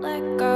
let go.